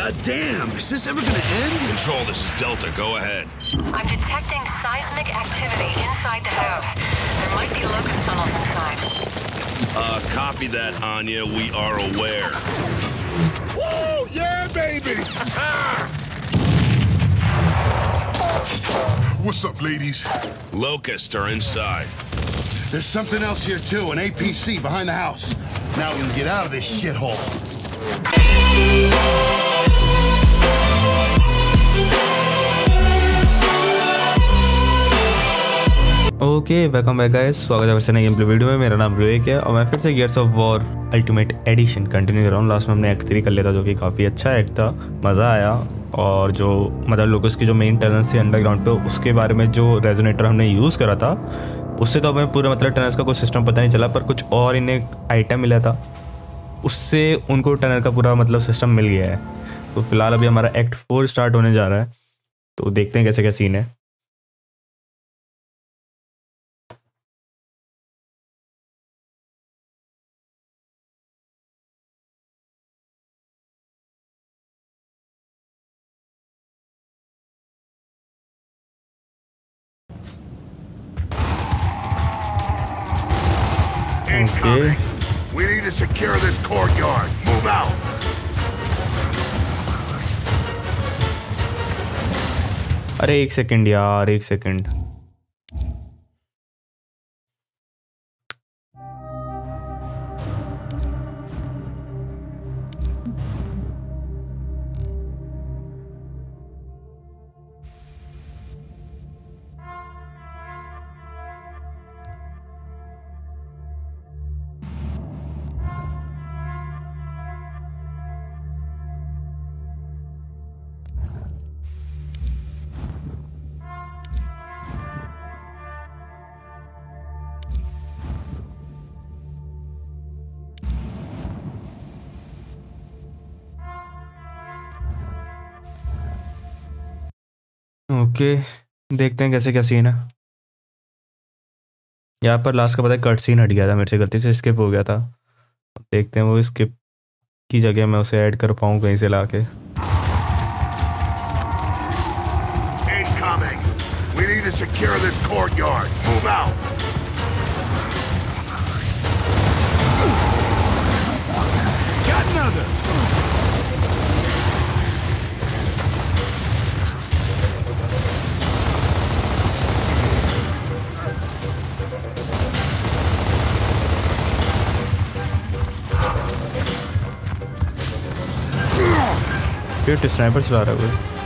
God damn, is this ever gonna end? Control, this is Delta. Go ahead. I'm detecting seismic activity inside the house. There might be locust tunnels inside. Uh, copy that, Anya. We are aware. Woo! Yeah, baby! What's up, ladies? Locusts are inside. There's something else here too, an APC behind the house. Now we can get out of this shithole. Okay welcome back guys स्वागत है वैसे नई video में। मेरा नाम विवेक है और मैं फिर से Gears of War Ultimate Edition continue कर रहा हूँ। लास्ट में हमने एक्ट थ्री कर लिया था, जो कि काफ़ी अच्छा एक्ट था। मज़ा आया और जो मतलब लोगों की जो मेन टनल्स थी अंडरग्राउंड पे, उसके बारे में जो रेजोनेटर हमने यूज़ करा था, उससे तो हमें पूरा मतलब टनल्स का कोई सिस्टम पता नहीं चला, पर कुछ और इन्हें आइटम मिला था, उससे उनको टनल का पूरा मतलब सिस्टम मिल गया है। तो फ़िलहाल अभी हमारा एक्ट फोर स्टार्ट होने जा रहा है। तो देखते हैं कैसे क्या सीन है। अरे एक सेकंड यार एक सेकंड। ओके, देखते हैं कैसे क्या सीन है यहाँ पर लास्ट का पता है कट सीन हट गया था मेरे से, गलती से स्किप हो गया था देखते हैं वो स्किप की जगह मैं उसे ऐड कर पाऊँ कहीं से ला के secure this courtyard. Move out. Got another! Sniper चला रहा है कोई?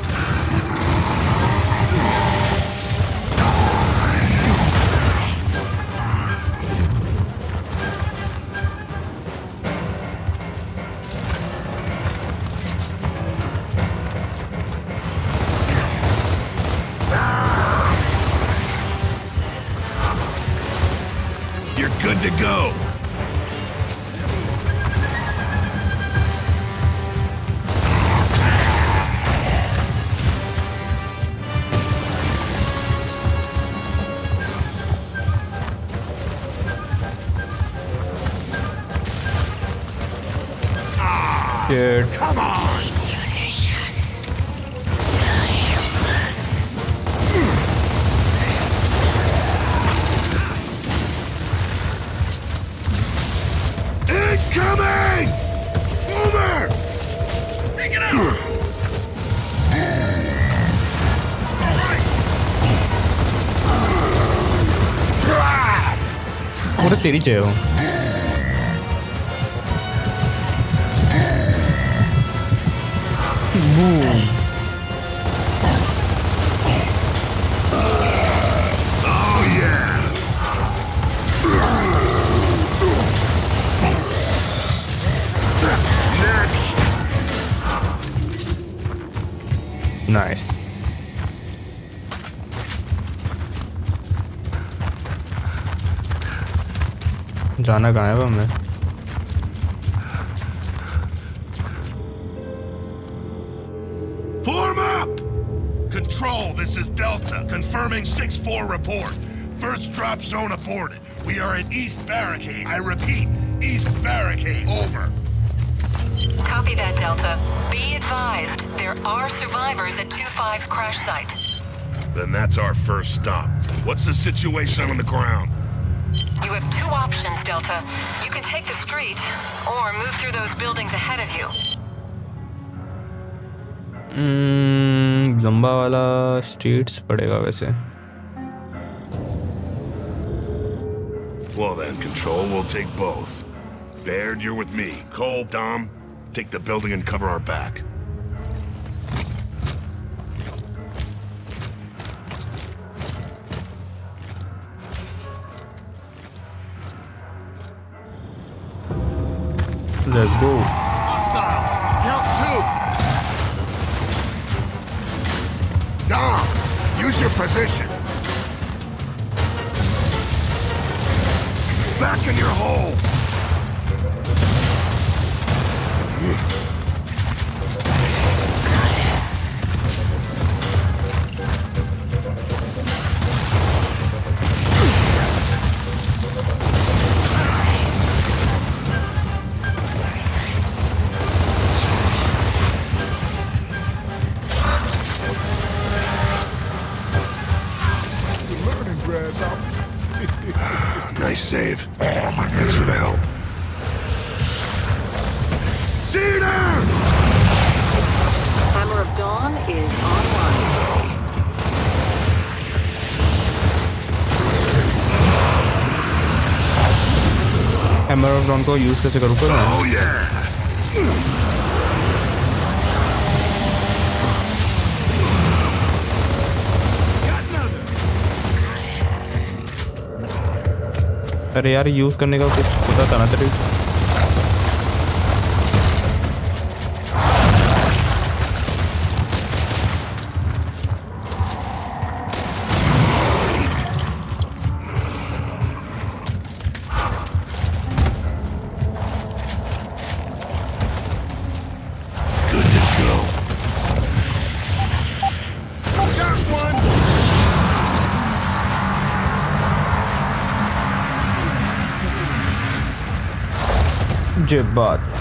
bateria de. जाना कहाँ है अब हमें Form up! Control, this is Delta, confirming 6-4 report. First drop zone aborted. We are at East Barricade. I repeat, East Barricade. Over. Copy that, Delta. Be advised, there are survivors at 2-5's crash site. Then that's our first stop. What's the situation on the ground? You have two options, Delta. You can take the street, or move through those buildings ahead of you. हम्म, लंबा वाला streets पड़ेगा वैसे Well then, Control, we'll take both. Baird, you're with me. Cole, Dom, take the building and cover our back. Let's go. Hostiles, count two. Dom, use your position. Nice save. Thanks for the help. Cedar! Hammer of Dawn is online. Hammer of dawn को use कैसे करूँ करो Oh yeah! अरे यार use करने का कुछ पता था ना तेरे। YouTube bot.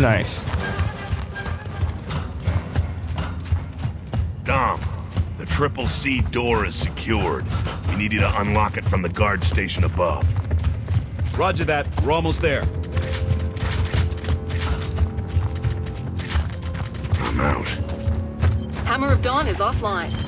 Nice. Triple C door is secured. We need you to unlock it from the guard station above. Roger that. We're almost there. I'm out. Hammer of Dawn is offline.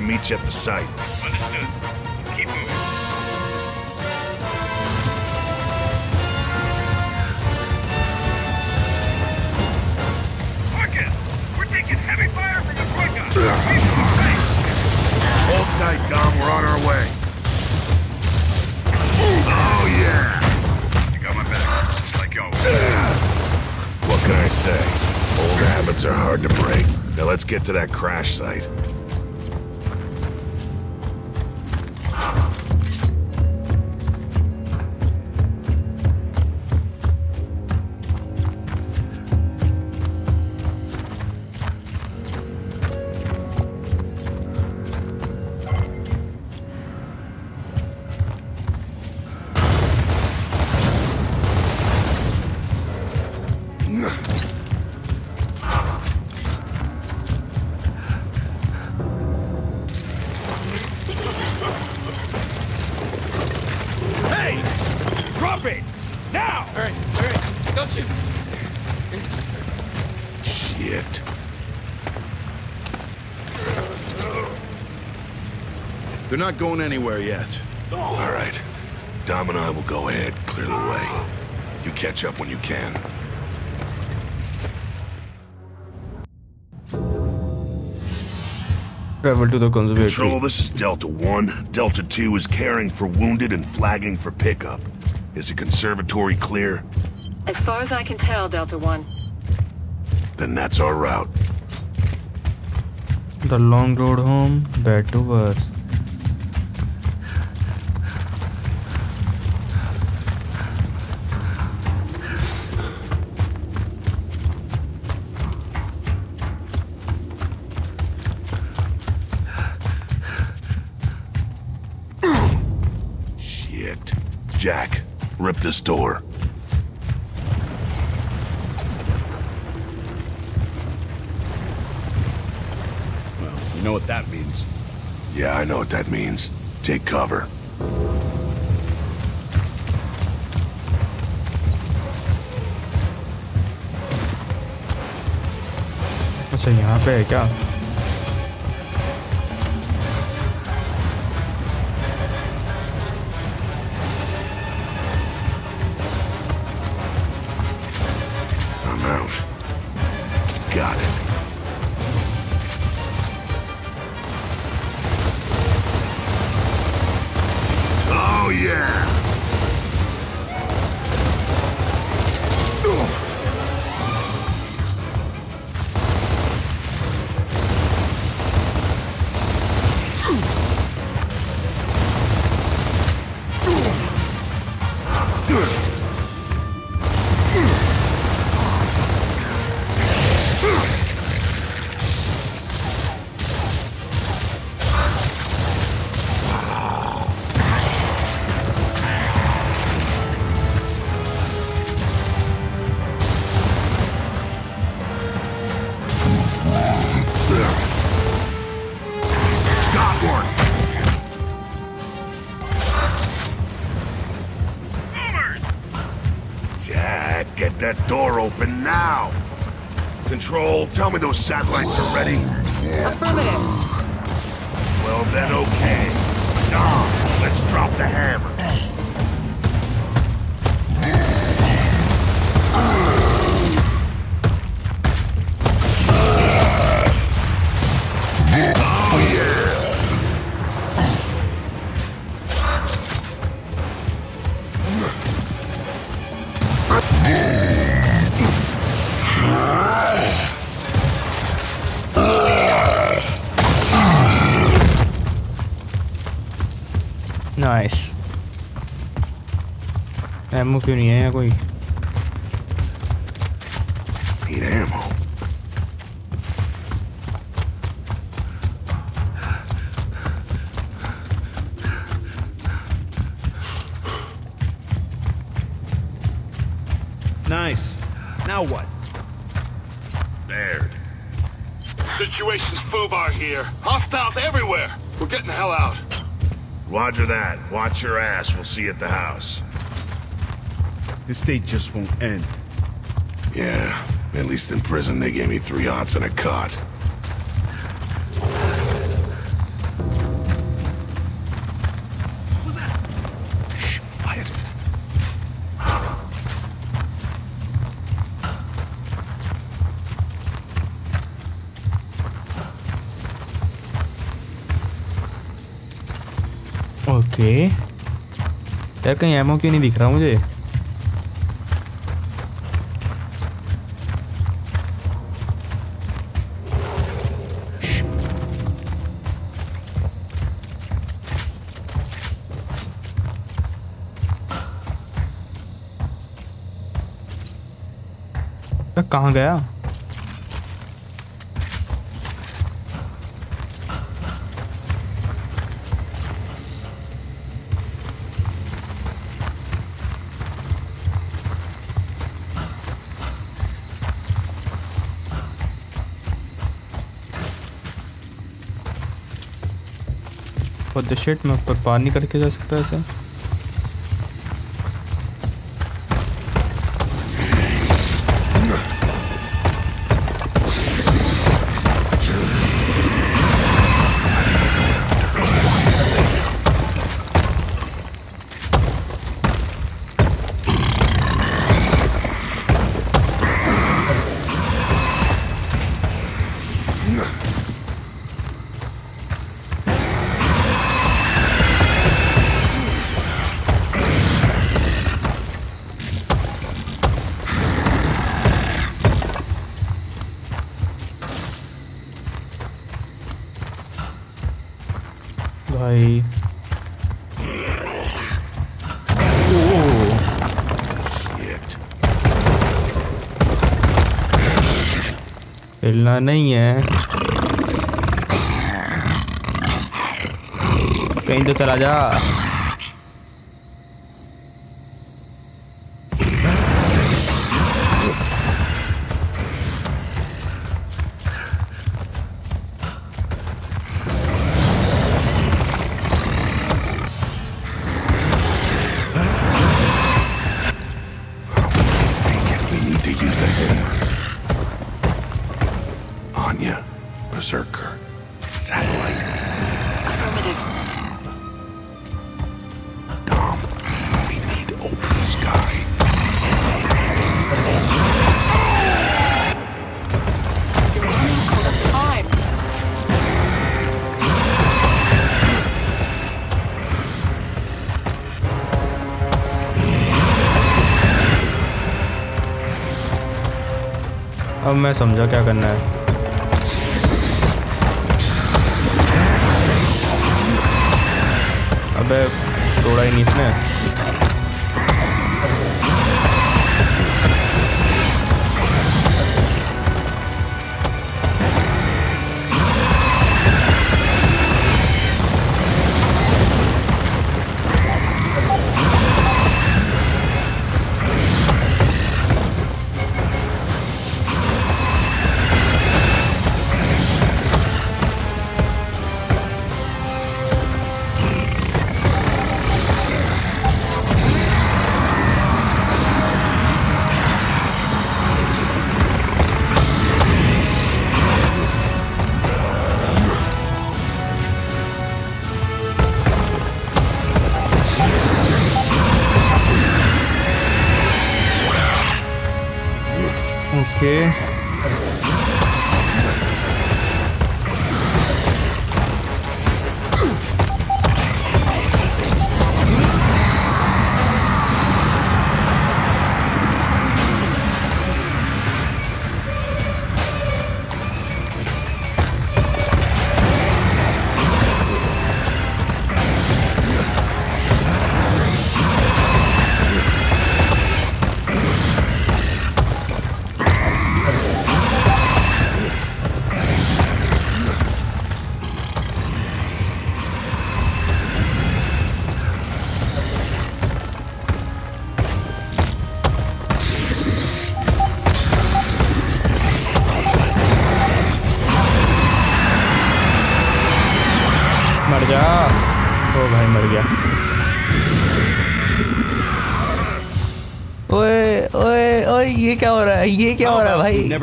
To meet you at the site. Understood. Keep moving. Marcus! We're taking heavy fire from the front gun! Hold tight, Dom. We're on our way. Oh, yeah. You got my back. Just like always. What can I say? Old habits are hard to break. Now let's get to that crash site. Drop it! Now! All right, all right. Don't shoot. Shit. They're not going anywhere yet. All right. Dom and I will go ahead, clear the way. You catch up when you can. Travel to the Control, this is Delta 1. Delta 2 is caring for wounded and flagging for pickup. Is the conservatory clear? As far as I can tell, Delta One. Then that's our route. The long road home, bad to worse. this door. Well, you know what that means. Yeah, I know what that means. Take cover. अच्छा यहाँ पे है क्या Got it. Control, tell me those satellites are ready. Affirmative. Well, then okay. Dom, let's drop the hammer. Nice ammo क्यों नहीं है कोई? Roger that. Watch your ass. We'll see you at the house. This day just won't end. Yeah, At least in prison, they gave me three aunts and a cot. यार कहीं ammo क्यों नहीं दिख रहा मुझे? कहाँ गया? द शेट मैं ऊपर पानी करके जा सकता है ऐसे? तो चला जा Berserker. Satellite. Affirmative. अब मैं समझा क्या करना है। अबे तोड़ा ही नहीं इसने।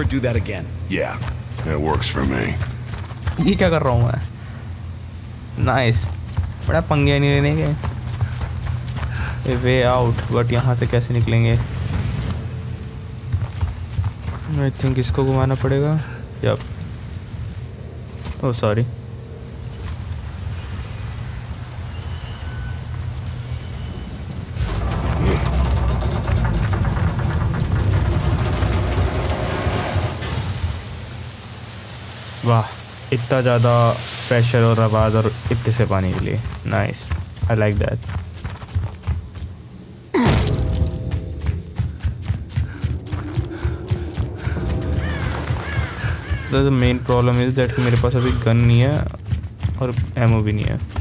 Do that again. Yeah, that works for me. ये क्या कर रहा हूँ मैं Nice. बड़ा पंगे नहीं लेने के Way out. But यहाँ से कैसे निकलेंगे I think इसको घुमाना पड़ेगा Yup. Oh सॉरी इतना ज़्यादा प्रेशर और आवाज़ और इतने से पानी के लिए। Nice I like that the main problem is that मेरे पास अभी गन नहीं है और एमओ भी नहीं है।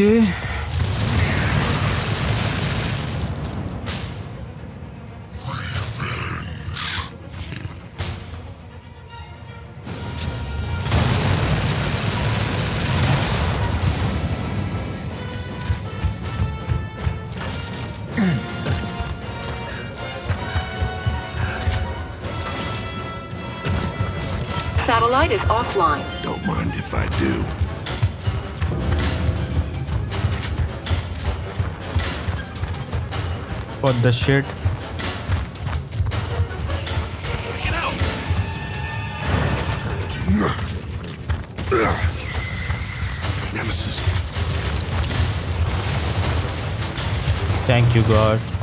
Okay. The shit? Nemesis. Thank you, God.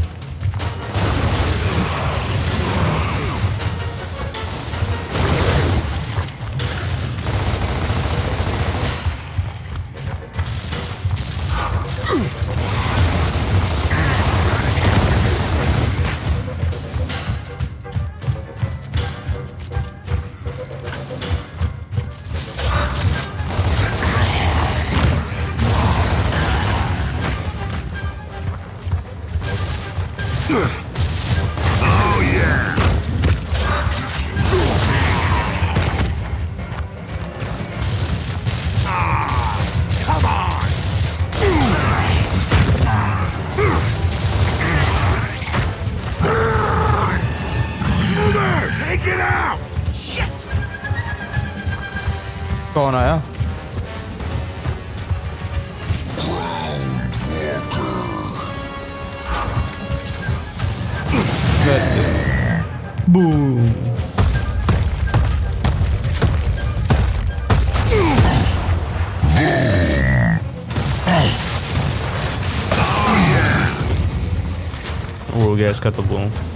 Скотт был.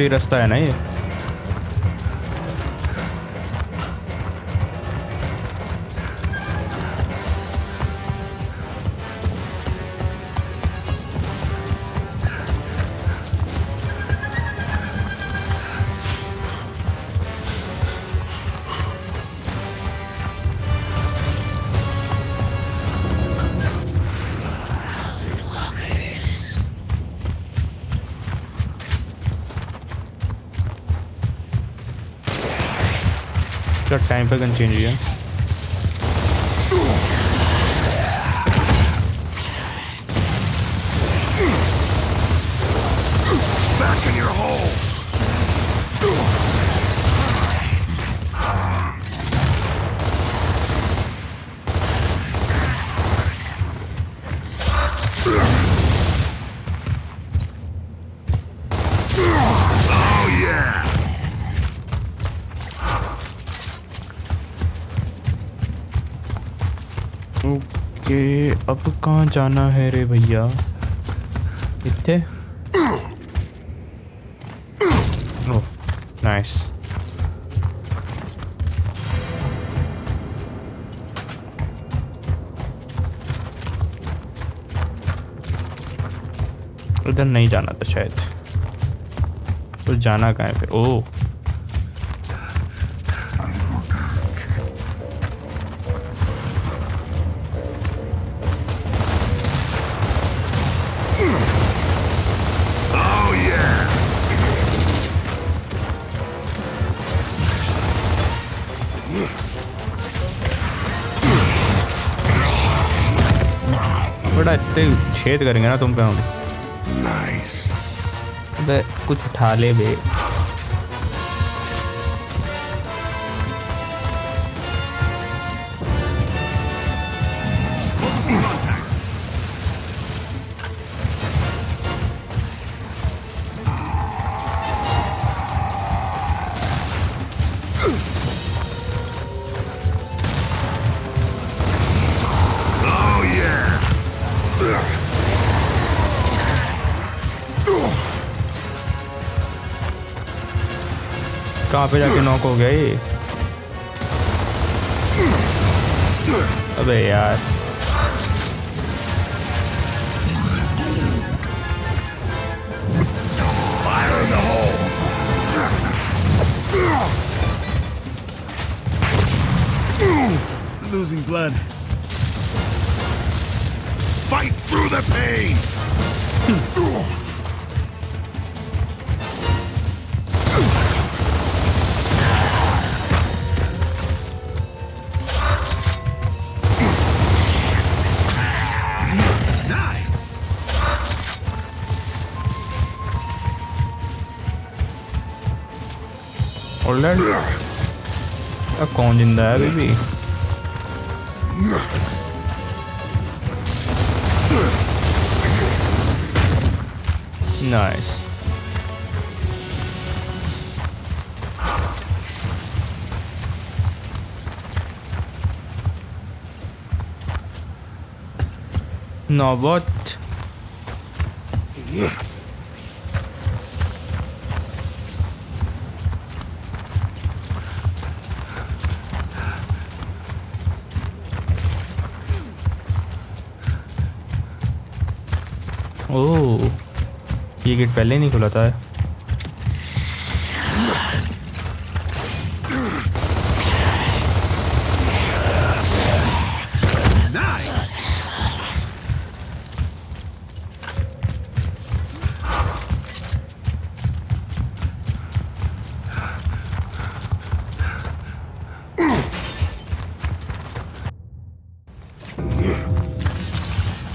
तो रास्ता है ना ये? if change here. ओके, अब कहाँ जाना है रे भैया? इतने नाइस उधर नहीं जाना था शायद। तो जाना कहाँ है फिर? ओह। इतने छेद करेंगे ना तुम पे हम Nice. कुछ उठा ले बे कहाँ पे जाके नॉक हो गया ये अबे यार Fire in the hole! Losing blood. Fight through the pain! Already अब कौन जिंदा है अभी भी नाइस नौबत ओह गेट पहले नहीं खुला था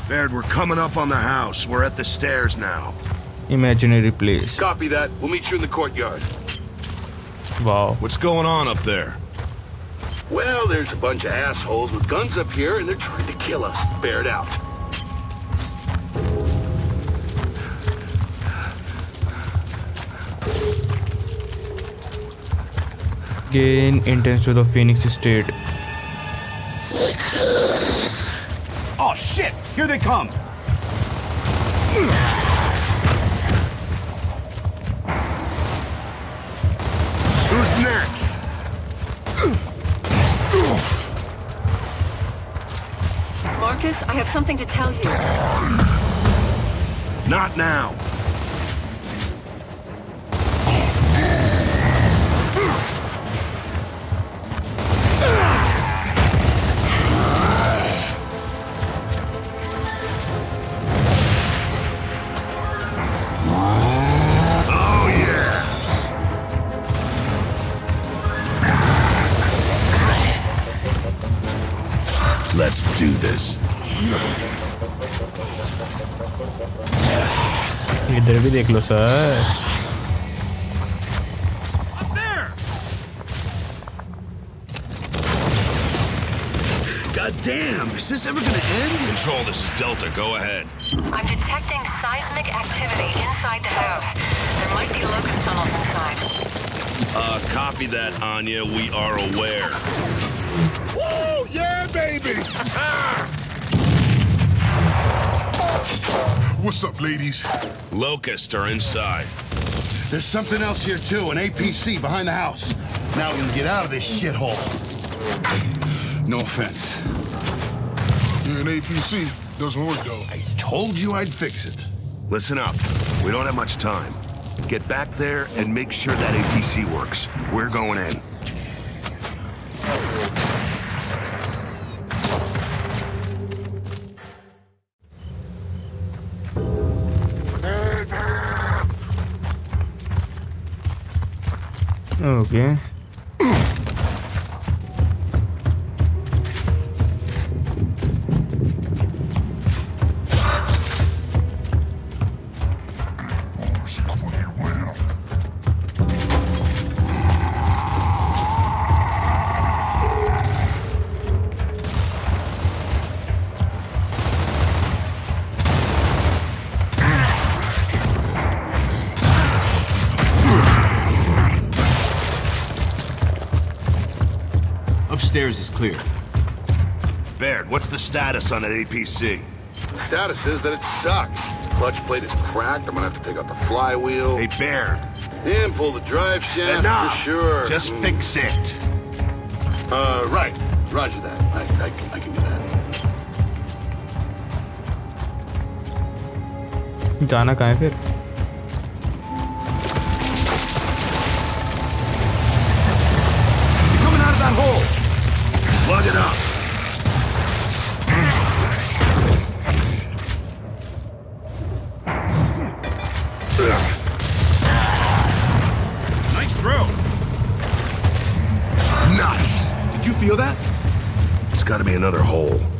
Baird, we're coming up on the house. We're at the stairs now imaginary place Copy that. We'll meet you in the courtyard. wow What's going on up there? Well, there's a bunch of assholes with guns up here, and they're trying to kill us. Bear it out. gain entrance to the Fenix estate Oh shit! Here they come! Something to tell you. Not now. देख लो sir Up there! God damn, is this ever gonna end? Control, this is Delta. Go ahead. I'm detecting seismic activity inside the house. There might be locust tunnels inside. Uh, copy that, Anya. We are aware. Woo! Yeah, baby! What's up, ladies? Locusts are inside. There's something else here, too. An APC behind the house. Now we can get out of this shithole. No offense. Yeah, an APC doesn't work though. I told you I'd fix it. Listen up. We don't have much time. Get back there and make sure that APC works. We're going in. Okay status on that APC? The status is that it sucks. Clutch plate is cracked. I'm gonna have to take out the flywheel. Hey, Baird And pull the drive shaft Enough. for sure. Just mm. fix it. Uh, right. Roger that. I, I, I can do that. जाना कहाँ Coming out of that hole. Plug it up. Feel that? It's got to be another hole.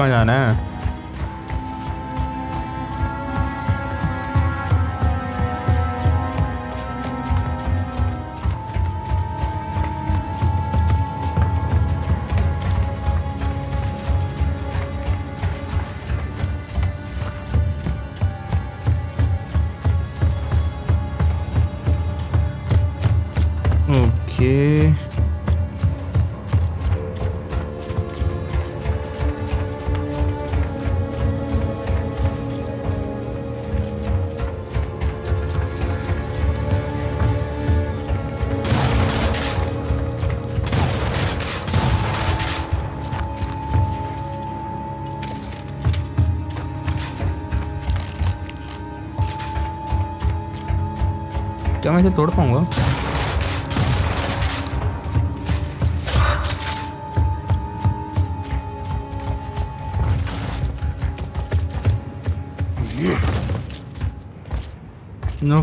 कहाँ जाना है? मैं इसे तोड़ पाऊँगा। No.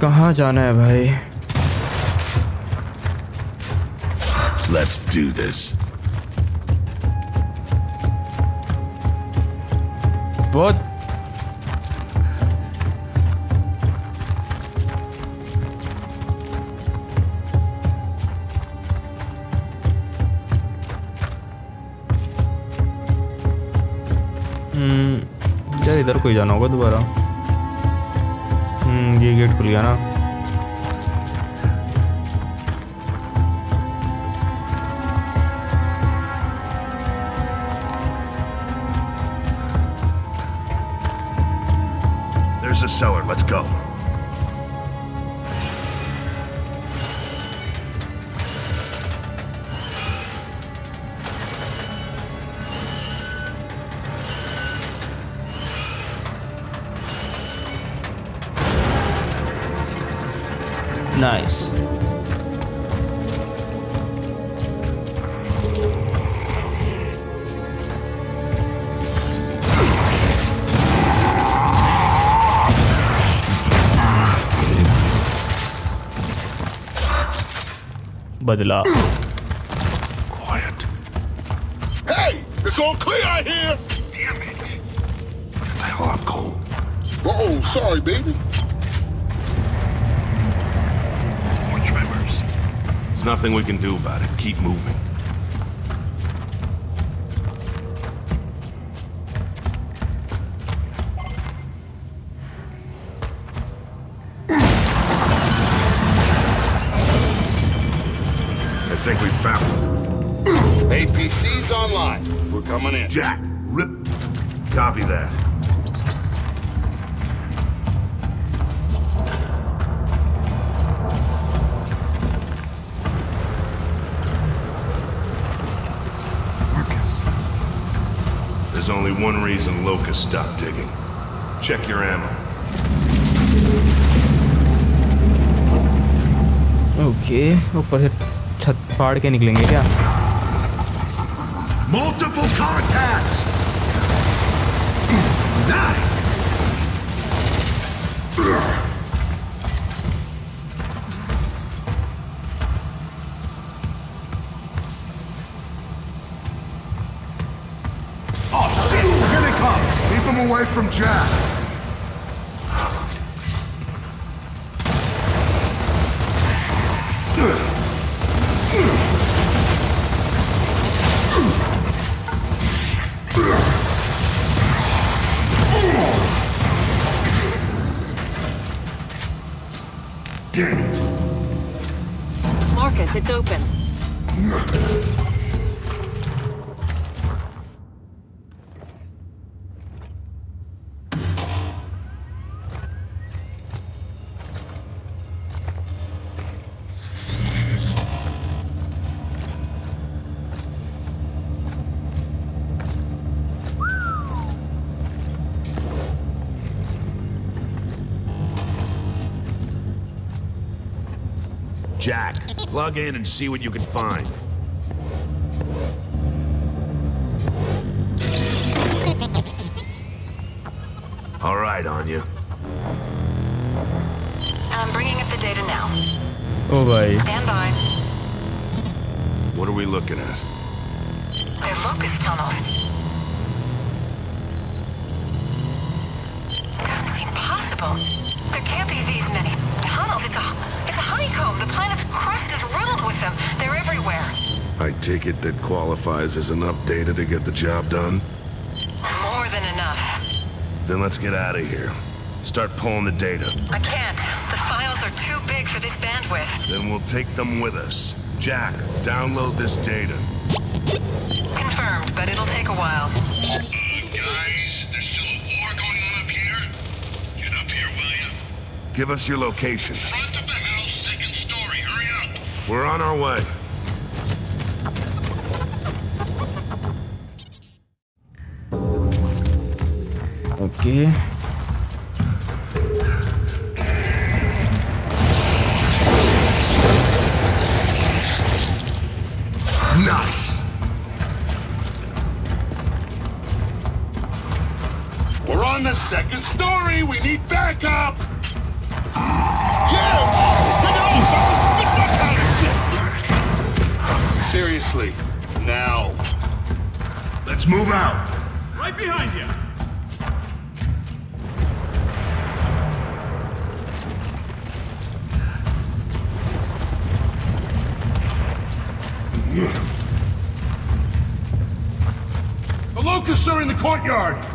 कहाँ जाना है भाई? Let's do this. बहुत हम्म, को इधर कोई जाना होगा दोबारा? हम्म, ये गेट खुल गया ना। murderer. Quiet. Hey! It's all clear out here! Damn it! What the? I'm cold. Oh, sorry, baby. Watch members. There's nothing we can do about it. Keep moving. think we found it. APC's online. We're coming in. Jack, rip. Copy that. Marcus. There's only one reason Locust stopped digging. Check your ammo. Okay ऊपर से छत फाड़ के निकलेंगे क्या Multiple contacts! Nice! Oh shit! Here they come! Keep them away from Jack! jack. Plug in and see what you can find. All right, Anya. I'm bringing up the data now. Oh, boy. Stand by. What are we looking at? They're locust tunnels. Riddled with them. They're everywhere. I take it that qualifies as enough data to get the job done? More than enough. Then let's get out of here. Start pulling the data. I can't. The files are too big for this bandwidth. Then we'll take them with us. Jack, download this data. Confirmed, but it'll take a while. Guys, there's still a war going on up here. Get up here, will ya? Give us your location. We're on our way. Okay. Nice! We're on the second story! We need backup! Seriously. Now. Let's move out. Right behind you. The locusts are in the courtyard!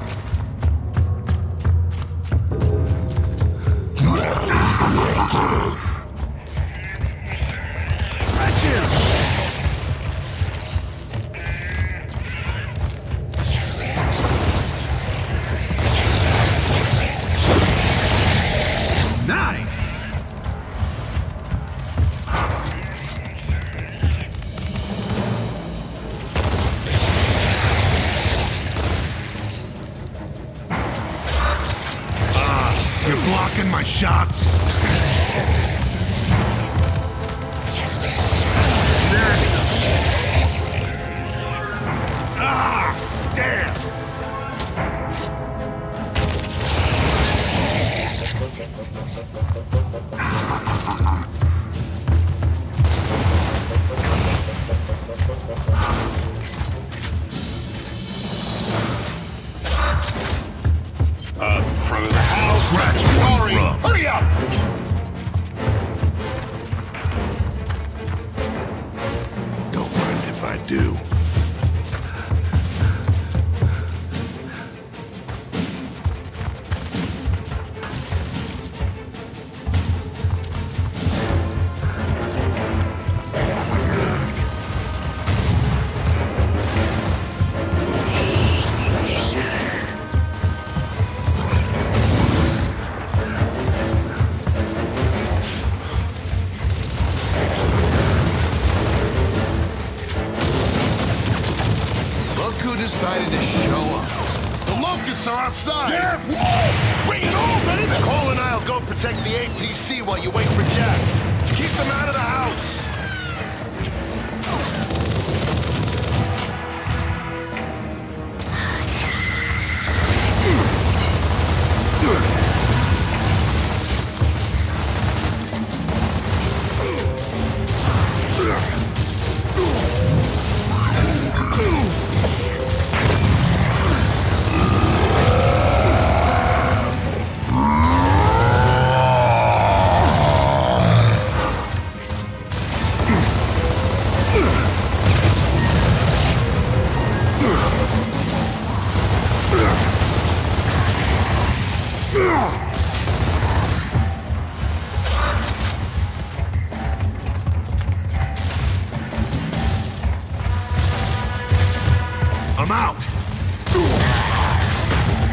out!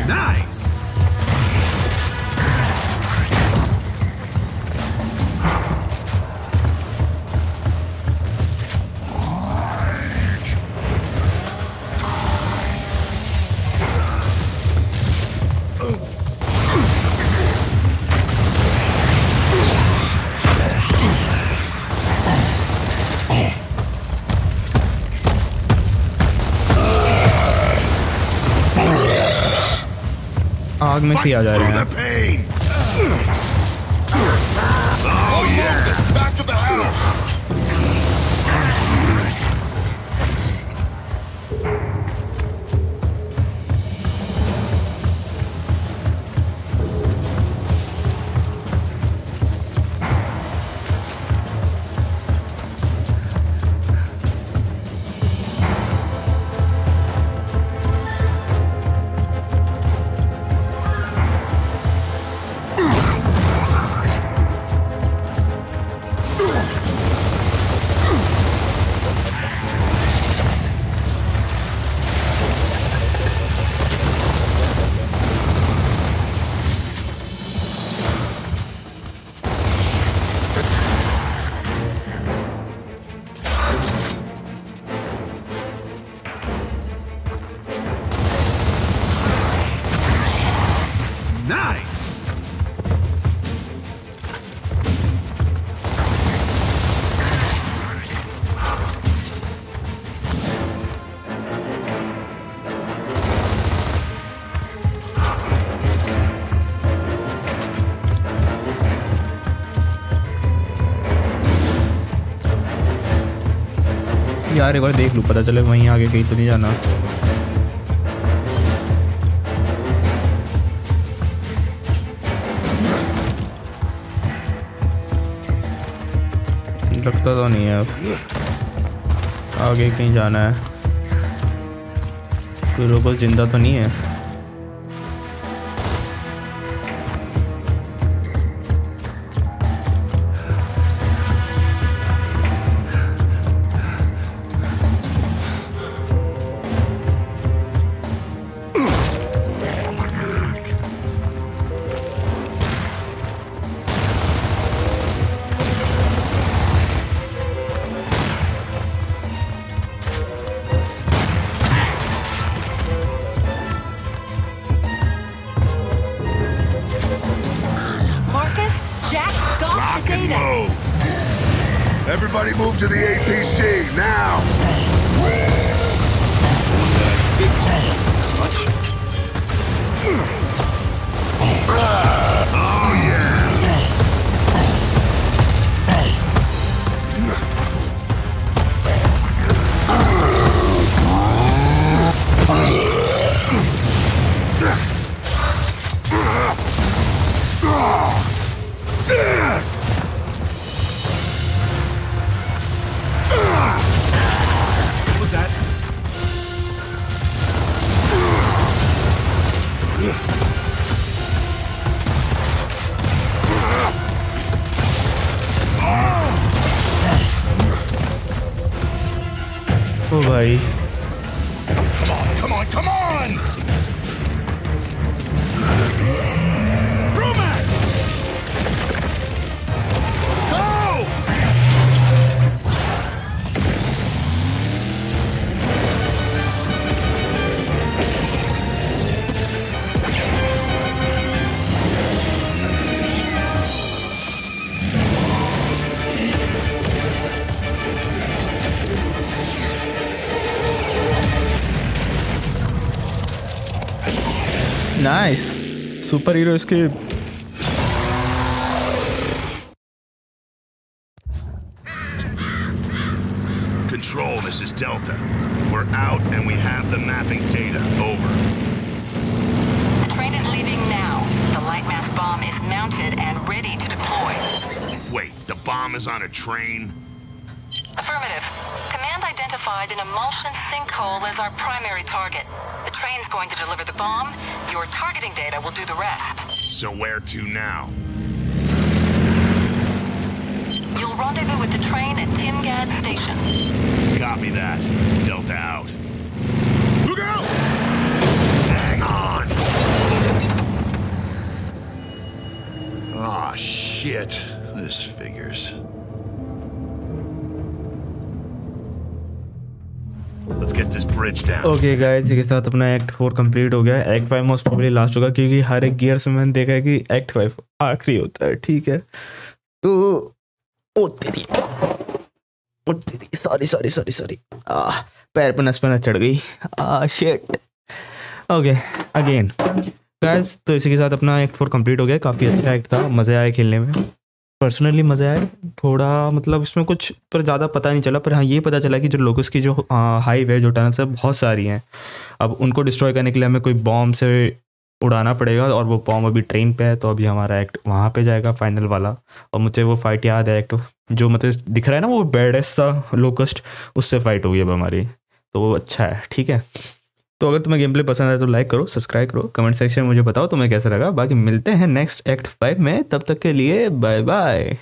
Nice! आग में किया जा रहा है। यार एक बार देख लूँ, पता चले वहीं आगे कहीं तो नहीं जाना। लगता तो नहीं है आगे कहीं जाना है। कोई रोबोट ज़िंदा तो नहीं है? superheroes que identified an Imulsion sinkhole as our primary target. The train's going to deliver the bomb. Your targeting data will do the rest. So where to now? You'll rendezvous with the train at Timgad Station. Copy that. Delta out. Look out! Hang on! Ah, shit. This figures. Let's get this bridge down. Okay guys के साथ अपना act four complete हो गया। Act five most probably last होगा, क्योंकि हर एक gears में मैंने देखा है कि एक्ट फाइव आखिरी होता है, ठीक है? तो ओ तेरी ओ तेरी सॉरी सॉरी सॉरी सॉरी पैर पर नस पे नस चढ़ गई। आ शिट ओके अगेन गाइस तो इसी के साथ अपना एक्ट फोर कंप्लीट हो गया। काफ़ी अच्छा एक्ट था, मज़े आए खेलने में। पर्सनली मज़ा आया। थोड़ा मतलब इसमें कुछ पर ज़्यादा पता नहीं चला, पर हाँ ये पता चला कि जो लोगों की जो हाईवे जो टनल्स है, बहुत सारी हैं। अब उनको डिस्ट्रॉय करने के लिए हमें कोई बॉम्ब से उड़ाना पड़ेगा और वो बॉम्ब अभी ट्रेन पे है तो अभी हमारा एक्ट वहाँ पे जाएगा फाइनल वाला। और मुझे वो फाइट याद है एक्ट जो मतलब दिख रहा है ना वो बेडेस्ट सा लोकस्ट उससे फाइट होगी अब हमारी। तो वो अच्छा है, ठीक है। तो अगर तुम्हें गेम प्ले पसंद आए तो लाइक करो सब्सक्राइब करो कमेंट सेक्शन में मुझे बताओ तुम्हें कैसा लगा। बाकी मिलते हैं नेक्स्ट एक्ट फाइव में, तब तक के लिए बाय बाय